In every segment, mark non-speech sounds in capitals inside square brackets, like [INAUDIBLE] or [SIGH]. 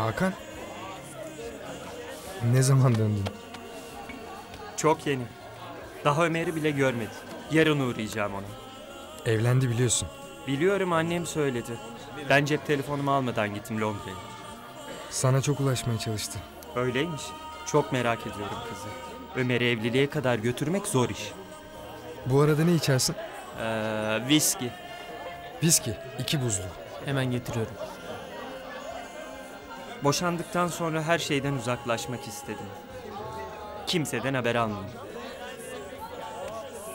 Hakan? Ne zaman döndün? Çok yeni. Daha Ömer'i bile görmedi. Yarın uğrayacağım ona. Evlendi biliyorsun. Biliyorum annem söyledi. Ben cep telefonumu almadan gittim Londra'ya. Sana çok ulaşmaya çalıştı. Öyleymiş. Çok merak ediyorum kızı. Ömer'i evliliğe kadar götürmek zor iş. Bu arada ne içersin? Ee, viski. Viski. iki buzlu. Hemen getiriyorum. Boşandıktan sonra her şeyden uzaklaşmak istedim. Kimseden haber almayayım.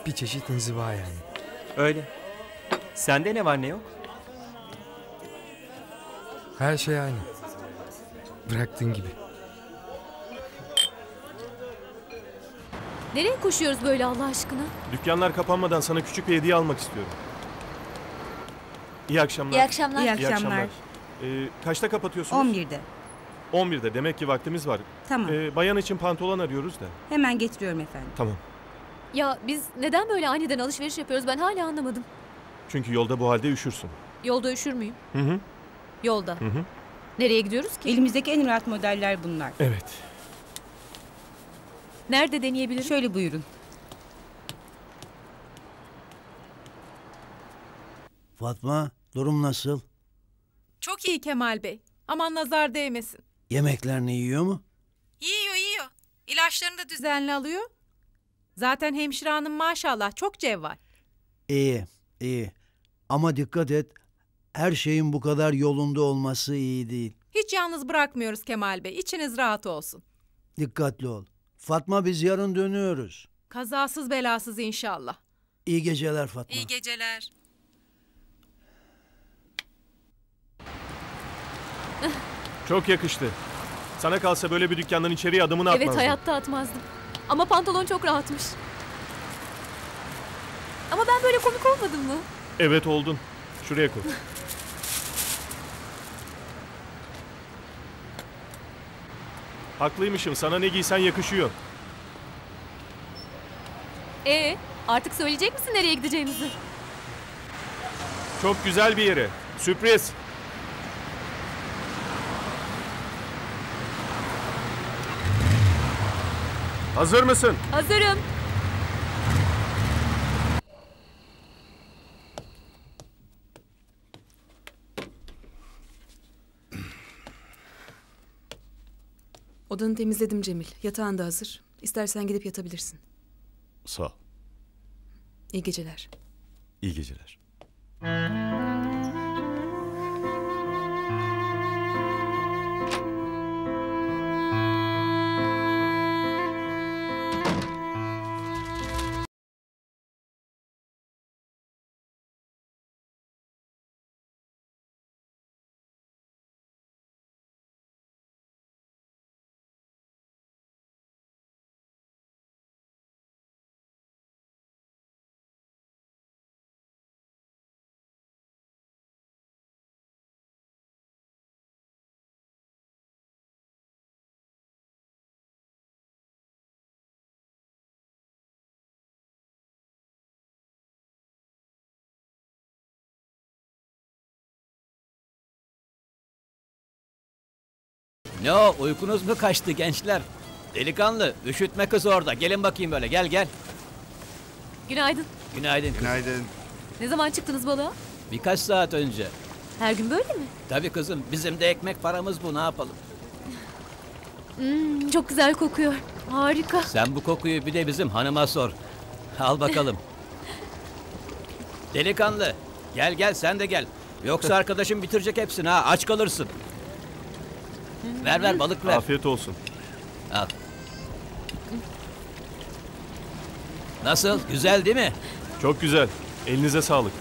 Bir çeşit inziva yani. Öyle. Sende ne var ne yok? Her şey aynı. Bıraktığın gibi. Nereye koşuyoruz böyle Allah aşkına? Dükkanlar kapanmadan sana küçük bir hediye almak istiyorum. İyi akşamlar. İyi akşamlar. İyi İyi akşamlar. Ee, kaçta kapatıyorsunuz? 11'de. 11'de. Demek ki vaktimiz var. Tamam. Ee, bayan için pantolon arıyoruz da. Hemen getiriyorum efendim. Tamam. Ya biz neden böyle aniden alışveriş yapıyoruz ben hala anlamadım. Çünkü yolda bu halde üşürsün. Yolda üşür müyüm? Hı hı. Yolda. Hı hı. Nereye gidiyoruz ki? Elimizdeki en rahat modeller bunlar. Evet. Nerede deneyebilirim? Şöyle buyurun. Fatma, durum nasıl? Çok iyi Kemal Bey. Aman nazar değmesin. Yemeklerini yiyor mu? Yiyor yiyor. İlaçlarını da düzenli alıyor. Zaten hemşire hanım maşallah çok cevval. İyi, iyi. Ama dikkat et, her şeyin bu kadar yolunda olması iyi değil. Hiç yalnız bırakmıyoruz Kemal Bey. İçiniz rahat olsun. Dikkatli ol. Fatma biz yarın dönüyoruz. Kazasız belasız inşallah. İyi geceler Fatma. İyi geceler. [LAUGHS] Çok yakıştı. Sana kalsa böyle bir dükkandan içeriye adımını Evet atmazdın. hayatta atmazdım. Ama pantolon çok rahatmış. Ama ben böyle komik olmadım mı? Evet oldun. Şuraya koy. [LAUGHS] Haklıymışım. Sana ne giysen yakışıyor. Ee, artık söyleyecek misin nereye gideceğimizi? Çok güzel bir yere. Sürpriz. Hazır mısın? Hazırım. Odanı temizledim Cemil. Yatağın da hazır. İstersen gidip yatabilirsin. Sağ ol. İyi geceler. İyi geceler. Ne o uykunuz mu kaçtı gençler? Delikanlı üşütme kız orada. Gelin bakayım böyle gel gel. Günaydın. Günaydın kızım. Günaydın. Ne zaman çıktınız balığa? Birkaç saat önce. Her gün böyle mi? Tabii kızım bizim de ekmek paramız bu ne yapalım. Hmm, çok güzel kokuyor. Harika. Sen bu kokuyu bir de bizim hanıma sor. Al bakalım. [LAUGHS] Delikanlı gel gel sen de gel. Yoksa arkadaşım bitirecek hepsini ha aç kalırsın. Ver ver balık ver. Afiyet olsun. Al. Nasıl? Güzel değil mi? Çok güzel. Elinize sağlık.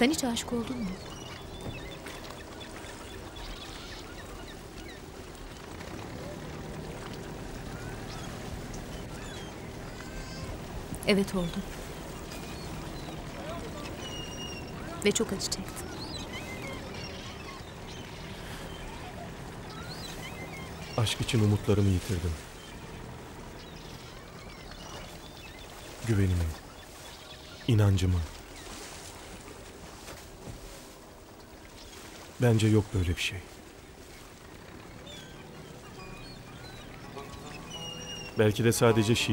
Sen hiç aşık oldun mu? Evet oldum. Ve çok acı çektim. Aşk için umutlarımı yitirdim. Güvenimi, inancımı. Bence yok böyle bir şey. Belki de sadece şi